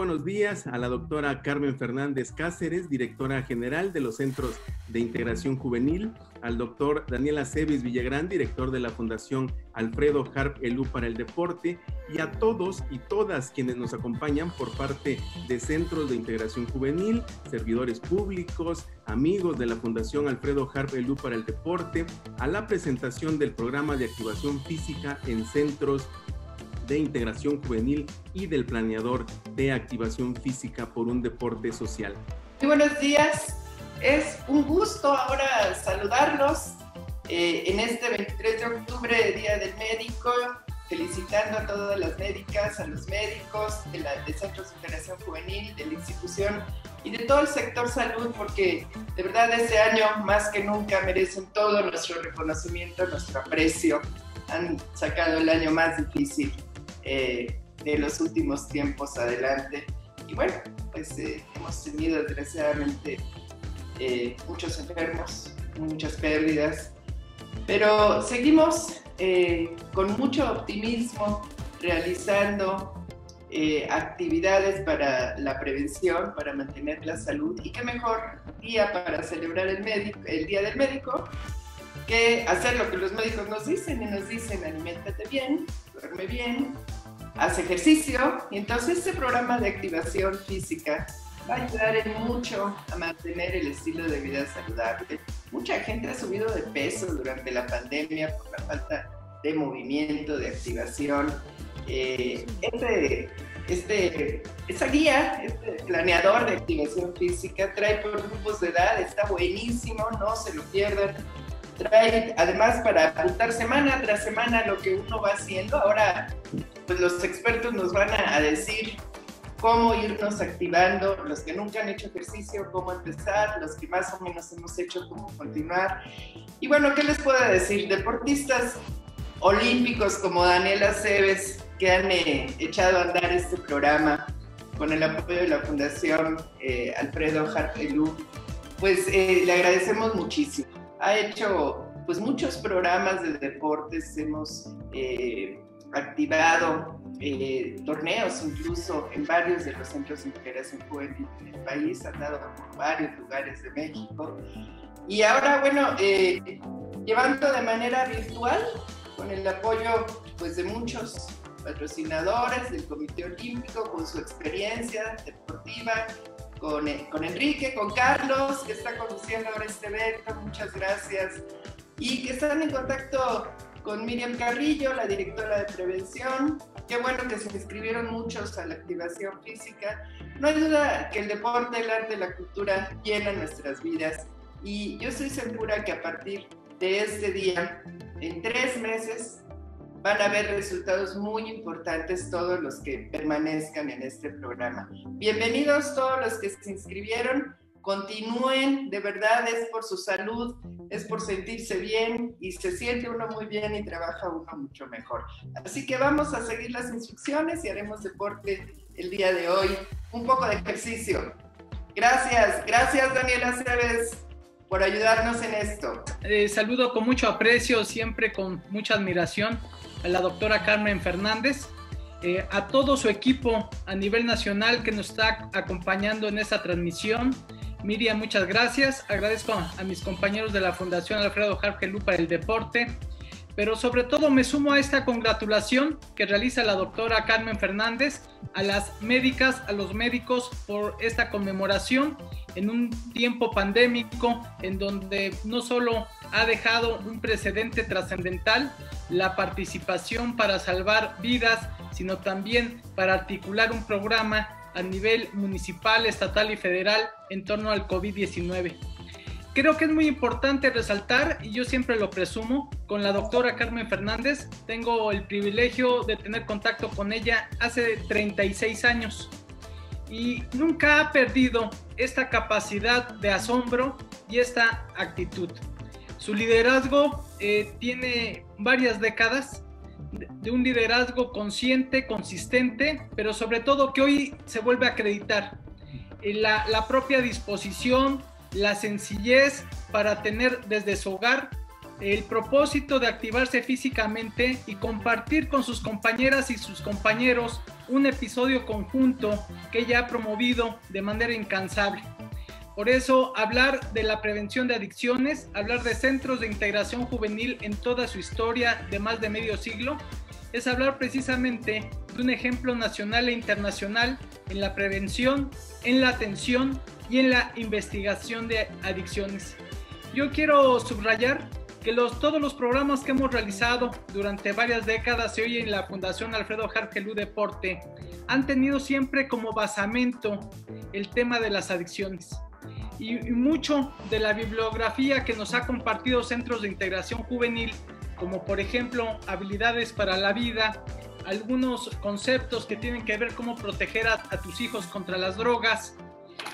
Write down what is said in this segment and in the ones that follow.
buenos días a la doctora Carmen Fernández Cáceres, directora general de los Centros de Integración Juvenil, al doctor Daniel Aceves Villagrán, director de la Fundación Alfredo Harp Elú para el Deporte, y a todos y todas quienes nos acompañan por parte de Centros de Integración Juvenil, servidores públicos, amigos de la Fundación Alfredo Harp Elú para el Deporte, a la presentación del programa de activación física en centros de integración juvenil y del planeador de activación física por un deporte social. Muy buenos días, es un gusto ahora saludarlos eh, en este 23 de octubre, Día del Médico, felicitando a todas las médicas, a los médicos de, la, de Centros de Integración Juvenil, de la institución y de todo el sector salud, porque de verdad este año más que nunca merecen todo nuestro reconocimiento, nuestro aprecio. Han sacado el año más difícil eh, de los últimos tiempos adelante. Y bueno, pues eh, hemos tenido desgraciadamente eh, muchos enfermos, muchas pérdidas, pero seguimos con mucho optimismo realizando actividades para la prevención, para mantener la salud y qué mejor día para celebrar el, Día del Médico que hacer lo que los médicos nos dicen y nos dicen aliméntate bien, duerme bien, haz ejercicio. Y entonces este programa de activación física va a ayudar en mucho a mantener el estilo de vida saludable. Mucha gente ha subido de peso durante la pandemia por la falta de movimiento, de activación. Eh, este, este, esa guía, este planeador de activación física trae por grupos de edad, está buenísimo, no se lo pierdan trae además para apuntar semana tras semana lo que uno va haciendo. Ahora, pues los expertos nos van a decir cómo irnos activando, los que nunca han hecho ejercicio, cómo empezar, los que más o menos hemos hecho, cómo continuar. Y bueno, ¿qué les puedo decir? Deportistas olímpicos como Daniela Cebes, que han eh, echado a andar este programa con el apoyo de la Fundación eh, Alfredo Hartelú, pues eh, le agradecemos muchísimo ha hecho pues muchos programas de deportes, hemos eh, activado eh, torneos incluso en varios de los centros de integración juvenil en el país, han dado por varios lugares de México. Y ahora, bueno, eh, llevando de manera virtual, con el apoyo pues, de muchos patrocinadores del Comité Olímpico, con su experiencia deportiva, con, eh, con Enrique, con Carlos, que está conduciendo ahora este evento, muchas gracias, y que están en contacto con Miriam Carrillo, la directora de prevención. Qué bueno que se inscribieron muchos a la activación física. No hay duda que el deporte, el arte, la cultura llenan nuestras vidas y yo estoy segura que a partir de este día, en tres meses, van a haber resultados muy importantes todos los que permanezcan en este programa. Bienvenidos todos los que se inscribieron. Continúen, de verdad es por su salud, es por sentirse bien y se siente uno muy bien y trabaja uno mucho mejor. Así que vamos a seguir las instrucciones y haremos deporte el día de hoy, un poco de ejercicio. Gracias, gracias Daniela Cebes por ayudarnos en esto. Eh, saludo con mucho aprecio, siempre con mucha admiración a la doctora Carmen Fernández, eh, a todo su equipo a nivel nacional que nos está acompañando en esta transmisión. Miriam, muchas gracias. Agradezco a mis compañeros de la Fundación Alfredo Jargelú para el deporte, pero sobre todo me sumo a esta congratulación que realiza la doctora Carmen Fernández a las médicas, a los médicos por esta conmemoración en un tiempo pandémico en donde no solo ha dejado un precedente trascendental, la participación para salvar vidas, sino también para articular un programa a nivel municipal, estatal y federal en torno al COVID-19. Creo que es muy importante resaltar, y yo siempre lo presumo, con la doctora Carmen Fernández. Tengo el privilegio de tener contacto con ella hace 36 años y nunca ha perdido esta capacidad de asombro y esta actitud. Su liderazgo eh, tiene varias décadas de un liderazgo consciente, consistente, pero sobre todo que hoy se vuelve a acreditar. Eh, la, la propia disposición, la sencillez para tener desde su hogar el propósito de activarse físicamente y compartir con sus compañeras y sus compañeros un episodio conjunto que ella ha promovido de manera incansable. Por eso, hablar de la prevención de adicciones, hablar de centros de integración juvenil en toda su historia de más de medio siglo, es hablar precisamente de un ejemplo nacional e internacional en la prevención, en la atención y en la investigación de adicciones. Yo quiero subrayar que los, todos los programas que hemos realizado durante varias décadas y hoy en la Fundación Alfredo Hargelú Deporte han tenido siempre como basamento el tema de las adicciones. Y, mucho de la bibliografía que nos ha compartido Centros de Integración Juvenil, como por ejemplo habilidades para la vida, algunos conceptos que tienen que ver cómo proteger a, a tus hijos contra las drogas,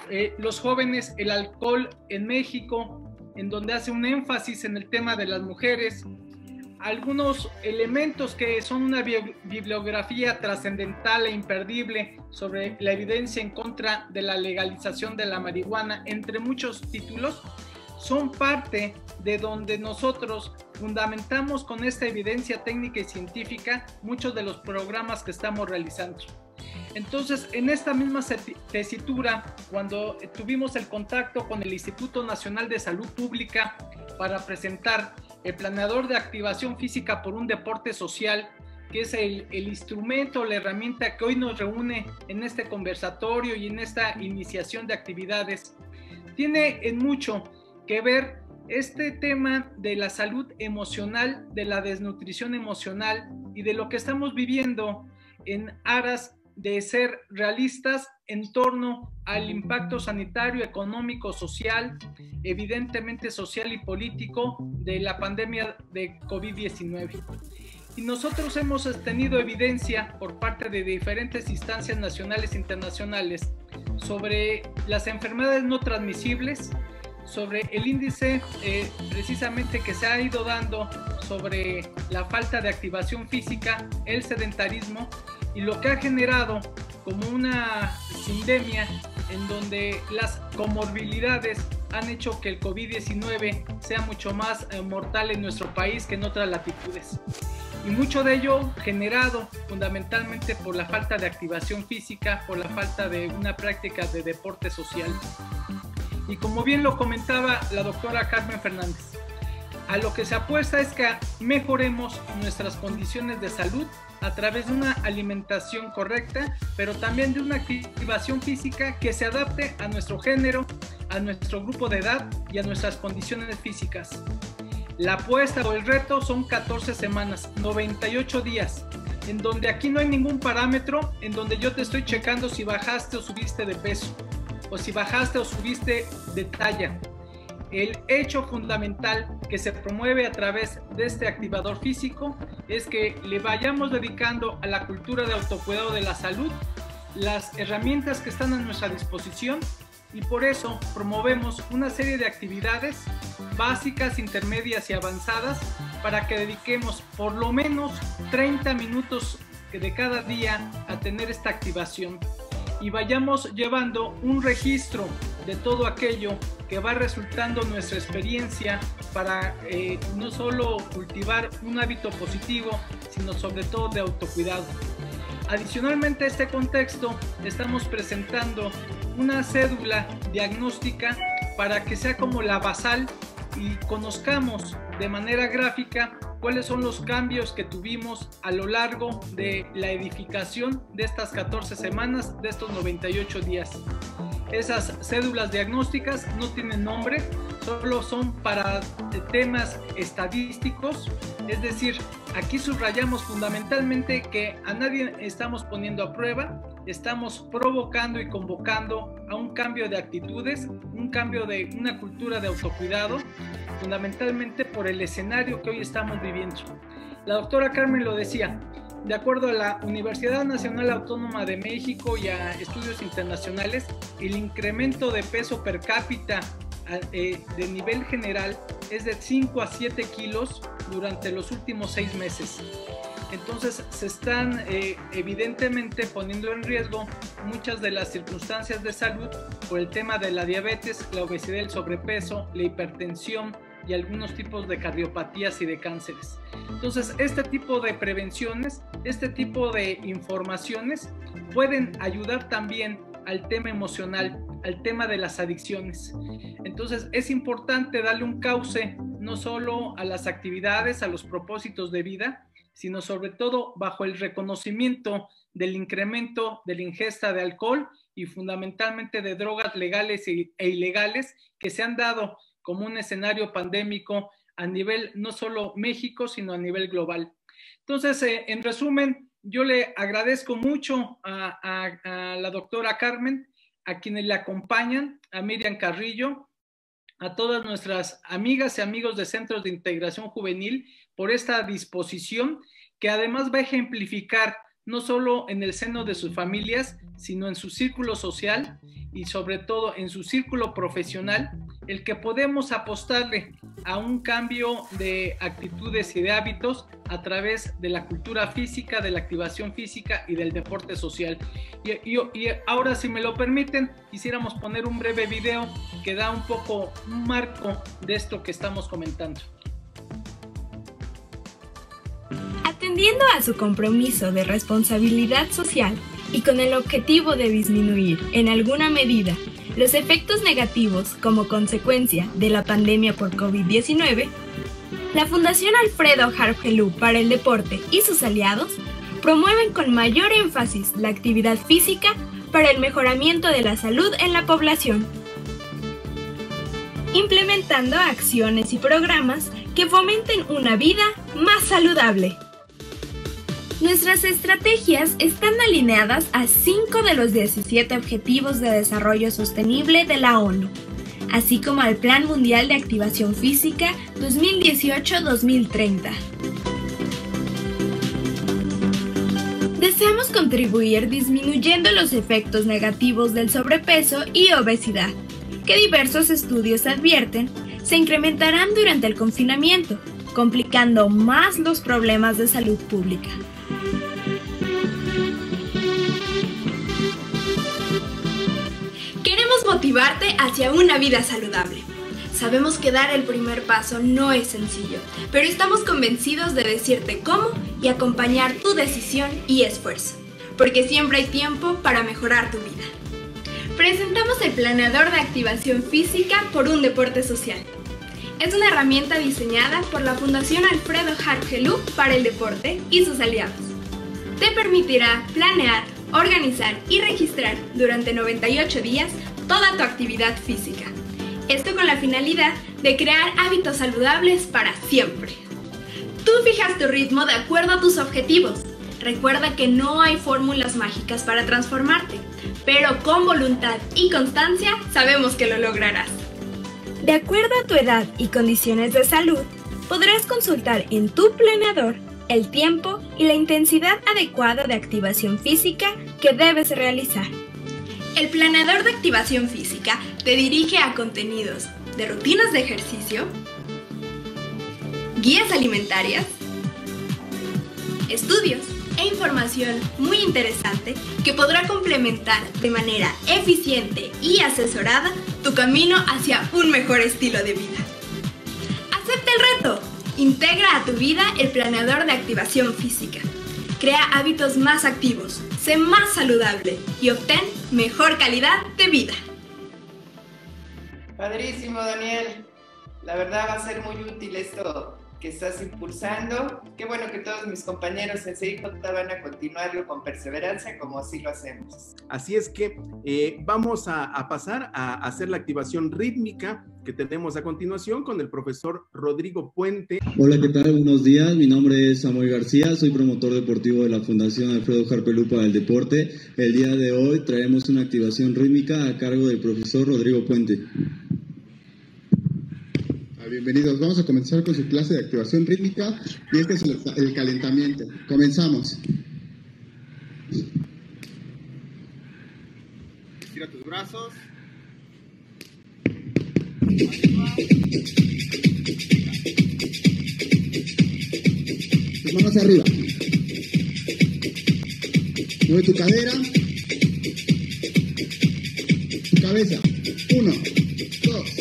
eh, los jóvenes, el alcohol en México, en donde hace un énfasis en el tema de las mujeres, algunos elementos que son una bibliografía trascendental e imperdible sobre la evidencia en contra de la legalización de la marihuana, entre muchos títulos, son parte de donde nosotros fundamentamos con esta evidencia técnica y científica muchos de los programas que estamos realizando. Entonces, en esta misma tesitura, cuando tuvimos el contacto con el Instituto Nacional de Salud Pública para presentar el planeador de activación física por un deporte social, que es el, el, instrumento, la herramienta que hoy nos reúne en este conversatorio y en esta iniciación de actividades, tiene en mucho que ver este tema de la salud emocional, de la desnutrición emocional y de lo que estamos viviendo en aras de ser realistas en torno al impacto sanitario, económico, social, evidentemente social y político de la pandemia de COVID-19. Y nosotros hemos tenido evidencia por parte de diferentes instancias nacionales e internacionales sobre las enfermedades no transmisibles, sobre el índice eh, precisamente que se ha ido dando sobre la falta de activación física, el sedentarismo y lo que ha generado como una sindemia en donde las comorbilidades han hecho que el COVID-19 sea mucho más eh, mortal en nuestro país que en otras latitudes. Y mucho de ello generado fundamentalmente por la falta de activación física, por la falta de una práctica de deporte social. Y como bien lo comentaba la doctora Carmen Fernández, a lo que se apuesta es que mejoremos nuestras condiciones de salud a través de una alimentación correcta, pero también de una activación física que se adapte a nuestro género, a nuestro grupo de edad y a nuestras condiciones físicas. La apuesta o el reto son 14 semanas, 98 días, en donde aquí no hay ningún parámetro, en donde yo te estoy checando si bajaste o subiste de peso o si bajaste o subiste de talla. El hecho fundamental que se promueve a través de este activador físico es que le vayamos dedicando a la cultura de autocuidado de la salud las herramientas que están a nuestra disposición y por eso promovemos una serie de actividades básicas, intermedias y avanzadas para que dediquemos por lo menos 30 minutos de cada día a tener esta activación. Y vayamos llevando un registro de todo aquello que va resultando nuestra experiencia para eh, no solo cultivar un hábito positivo, sino sobre todo de autocuidado. Adicionalmente a este contexto, estamos presentando una cédula diagnóstica para que sea como la basal y conozcamos de manera gráfica cuáles son los cambios que tuvimos a lo largo de la edificación de estas 14 semanas, de estos 98 días. Esas cédulas diagnósticas no tienen nombre, solo son para temas estadísticos, es decir, aquí subrayamos fundamentalmente que a nadie estamos poniendo a prueba, estamos provocando y convocando a un cambio de actitudes, un cambio de una cultura de autocuidado, fundamentalmente por el escenario que hoy estamos viviendo. La doctora Carmen lo decía, de acuerdo a la Universidad Nacional Autónoma de México y a estudios internacionales, el incremento de peso per cápita eh, de nivel general es de 5 a 7 kilos durante los últimos seis meses. Entonces se están eh, evidentemente poniendo en riesgo muchas de las circunstancias de salud por el tema de la diabetes, la obesidad, el sobrepeso, la hipertensión, y algunos tipos de cardiopatías y de cánceres. Entonces, este tipo de prevenciones, este tipo de informaciones pueden ayudar también al tema emocional, al tema de las adicciones. Entonces, es importante darle un cauce no solo a las actividades, a los propósitos de vida, sino sobre todo bajo el reconocimiento del incremento de la ingesta de alcohol y fundamentalmente de drogas legales e, ilegales que se han dado como un escenario pandémico a nivel no solo México, sino a nivel global. Entonces, eh, en resumen, yo le agradezco mucho a, a, la doctora Carmen, a quienes le acompañan, a Miriam Carrillo, a todas nuestras amigas y amigos de Centros de Integración Juvenil por esta disposición que además va a ejemplificar no solo en el seno de sus familias, sino en su círculo social y sobre todo en su círculo profesional, el que podemos apostarle a un cambio de actitudes y de hábitos a través de la cultura física, de la activación física y del deporte social. Y, ahora, si me lo permiten, quisiéramos poner un breve video que da un poco un marco de esto que estamos comentando. Atendiendo a su compromiso de responsabilidad social y con el objetivo de disminuir, en alguna medida, los efectos negativos como consecuencia de la pandemia por COVID-19, la Fundación Alfredo Harpelú para el Deporte y sus aliados promueven con mayor énfasis la actividad física para el mejoramiento de la salud en la población, implementando acciones y programas que fomenten una vida más saludable. Nuestras estrategias están alineadas a 5 de los 17 Objetivos de Desarrollo Sostenible de la ONU, así como al Plan Mundial de Activación Física 2018-2030. Deseamos contribuir disminuyendo los efectos negativos del sobrepeso y obesidad, que diversos estudios advierten se incrementarán durante el confinamiento, complicando más los problemas de salud pública. Motivarte hacia una vida saludable. Sabemos que dar el primer paso no es sencillo, pero estamos convencidos de decirte cómo y acompañar tu decisión y esfuerzo, porque siempre hay tiempo para mejorar tu vida. Presentamos el planeador de activación física por un deporte social. Es una herramienta diseñada por la Fundación Alfredo Hargelú para el deporte y sus aliados. Te permitirá planear, organizar y registrar durante 98 días toda tu actividad física. Esto con la finalidad de crear hábitos saludables para siempre. Tú fijas tu ritmo de acuerdo a tus objetivos. Recuerda que no hay fórmulas mágicas para transformarte, pero con voluntad y constancia sabemos que lo lograrás. De acuerdo a tu edad y condiciones de salud, podrás consultar en tu planeador el tiempo y la intensidad adecuada de activación física que debes realizar. El planeador de activación física te dirige a contenidos de rutinas de ejercicio, guías alimentarias, estudios e información muy interesante que podrá complementar de manera eficiente y asesorada tu camino hacia un mejor estilo de vida. Acepta el reto. Integra a tu vida el planeador de activación física. Crea hábitos más activos, sé más saludable y obtén mejor calidad de vida. Padrísimo, Daniel. La verdad va a ser muy útil esto que estás impulsando. Qué bueno que todos mis compañeros en CIJ van a continuarlo con perseverancia como así lo hacemos. Así es que eh, vamos a, a, pasar a hacer la activación rítmica que tenemos a continuación con el profesor Rodrigo Puente. Hola, ¿qué tal? Buenos días. Mi nombre es Samuel García, soy promotor deportivo de la Fundación Alfredo Harpelú para el Deporte. El día de hoy traemos una activación rítmica a cargo del profesor Rodrigo Puente. Bienvenidos, vamos a comenzar con su clase de activación rítmica y este es el, calentamiento. Comenzamos. Tira tus brazos. Tus manos arriba. Mueve tu cadera. Tu cabeza. Uno, dos,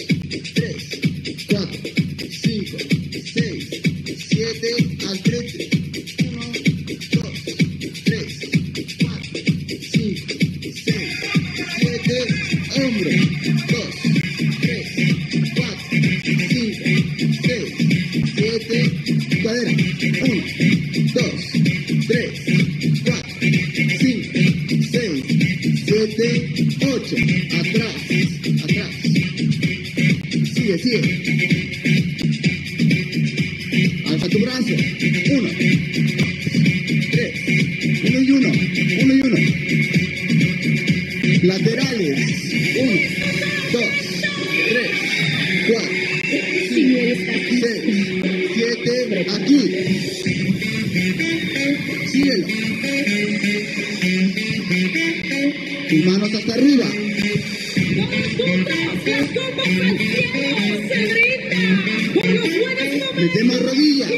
Tus manos hasta arriba. No se los buenos. Metemos rodillas.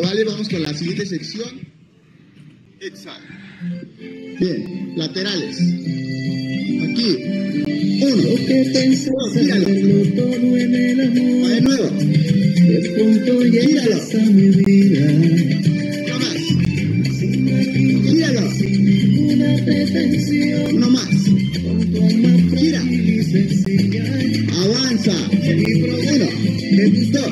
¿vale? Vamos con la siguiente sección. Exacto. Bien, laterales. Aquí. Uno. Dos, gíralo. Va de nuevo. Uno más. Gíralo. Uno más. Gira. Avanza. Uno. Dos.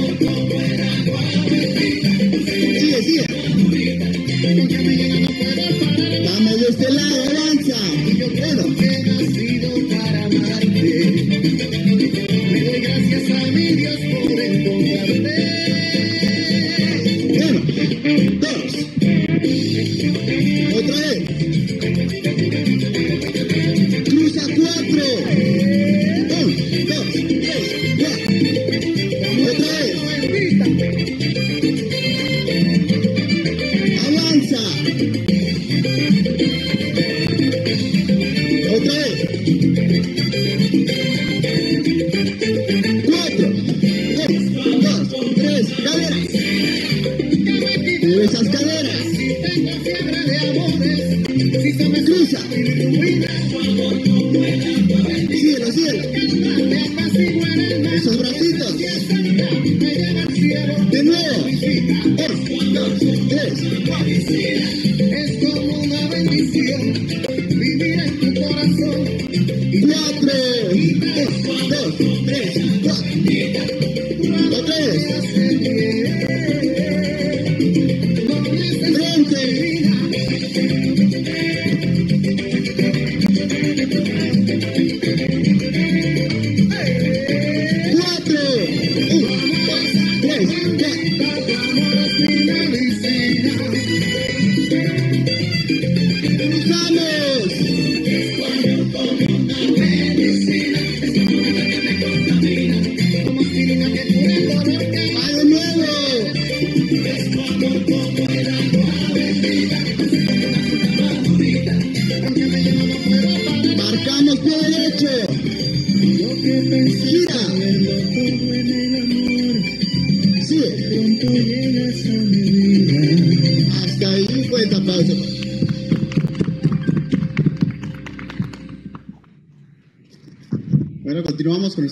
Why are we Hey, hey.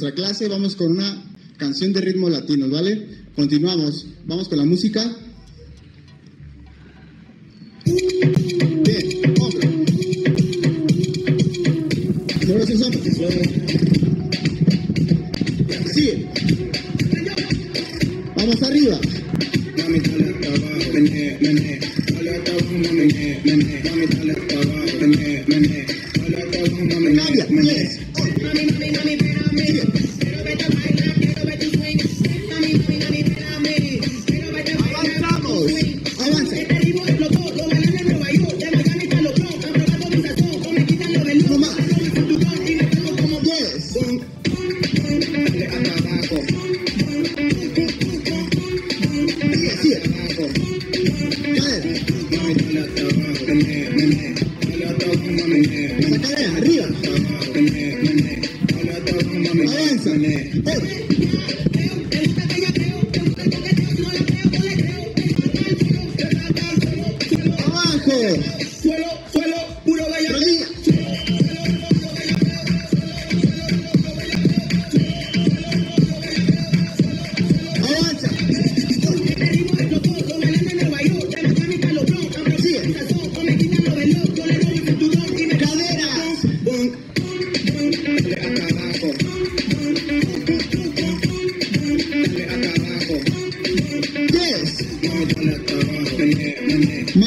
nuestra clase, vamos con una canción de ritmo latino, ¿vale? Continuamos, vamos con la música. Vamos arriba.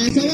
lanzaba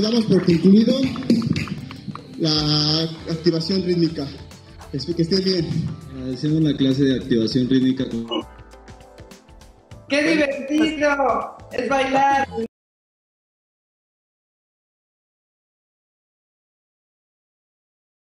damos por concluido la activación rítmica. Espero que esté bien. Agradecemos la clase de activación rítmica. Con...